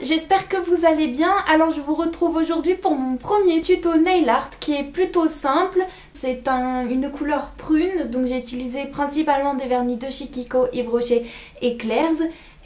j'espère que vous allez bien. Alors je vous retrouve aujourd'hui pour mon premier tuto nail art qui est plutôt simple. C'est une couleur prune, donc j'ai utilisé principalement des vernis de chez Kiko, Yves Rocher et Claire's.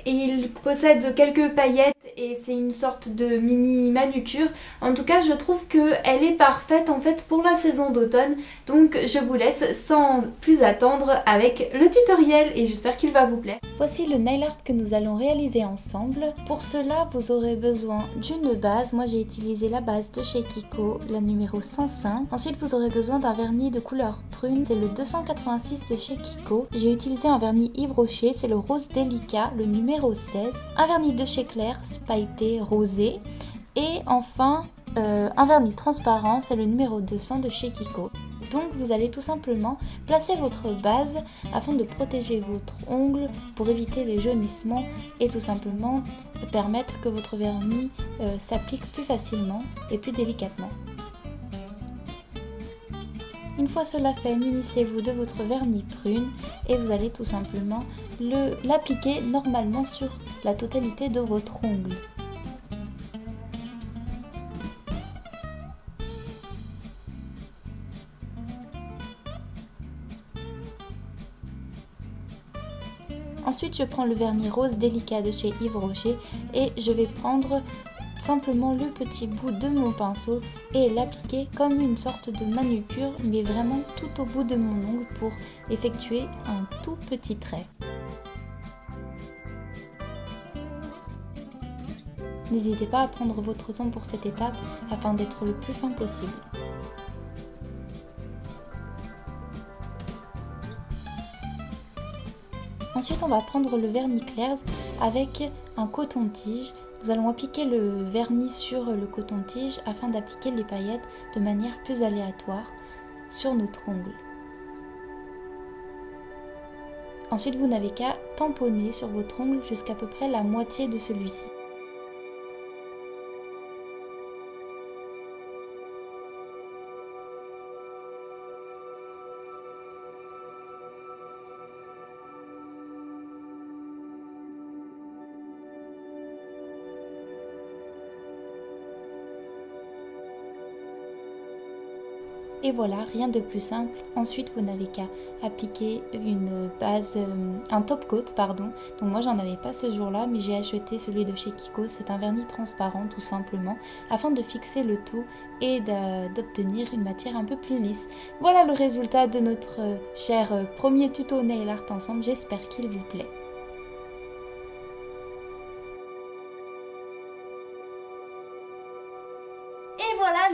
Il possède quelques paillettes c'est une sorte de mini manucure. En tout cas, je trouve qu'elle est parfaite en fait pour la saison d'automne. Donc je vous laisse sans plus attendre avec le tutoriel et j'espère qu'il va vous plaire. Voici le nail art que nous allons réaliser ensemble. Pour cela, vous aurez besoin d'une base. Moi, j'ai utilisé la base de chez Kiko, la numéro 105. Ensuite, vous aurez besoin d'un vernis de couleur prune. C'est le 286 de chez Kiko. J'ai utilisé un vernis Yves Rocher, c'est le rose délicat, le numéro 16. Un vernis de chez Claire, rosé. Et enfin, euh, un vernis transparent, c'est le numéro 200 de chez Kiko. Donc vous allez tout simplement placer votre base afin de protéger votre ongle pour éviter les jaunissements et tout simplement permettre que votre vernis euh, s'applique plus facilement et plus délicatement. Une fois cela fait, munissez-vous de votre vernis prune et vous allez tout simplement l'appliquer normalement sur la totalité de votre ongle. Ensuite, je prends le vernis rose délicat de chez Yves Rocher et je vais prendre simplement le petit bout de mon pinceau et l'appliquer comme une sorte de manucure mais vraiment tout au bout de mon ongle pour effectuer un tout petit trait. N'hésitez pas à prendre votre temps pour cette étape afin d'être le plus fin possible. Ensuite, on va prendre le vernis Claire's avec un coton-tige. Nous allons appliquer le vernis sur le coton-tige afin d'appliquer les paillettes de manière plus aléatoire sur notre ongle. Ensuite, vous n'avez qu'à tamponner sur votre ongle jusqu'à peu près la moitié de celui-ci. Et voilà, rien de plus simple. Ensuite, vous n'avez qu'à appliquer une base, euh, un top coat, pardon. Donc moi, j'en avais pas ce jour-là, mais j'ai acheté celui de chez Kiko. C'est un vernis transparent, tout simplement, afin de fixer le tout et d'obtenir une matière un peu plus lisse. Voilà le résultat de notre euh, cher euh, premier tuto nail art ensemble. J'espère qu'il vous plaît.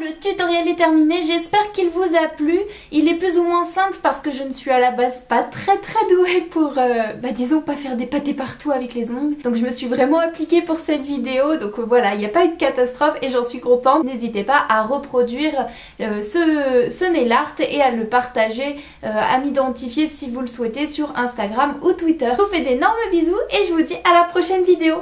Le tutoriel est terminé. J'espère qu'il vous a plu. Il est plus ou moins simple parce que je ne suis à la base pas très très douée pour, euh, bah disons, pas faire des pâtés partout avec les ongles. Donc je me suis vraiment appliquée pour cette vidéo. Donc voilà, il n'y a pas eu de catastrophe et j'en suis contente. N'hésitez pas à reproduire euh, ce, nail art et à le partager, euh, à m'identifier si vous le souhaitez sur Instagram ou Twitter. Je vous fais d'énormes bisous et je vous dis à la prochaine vidéo.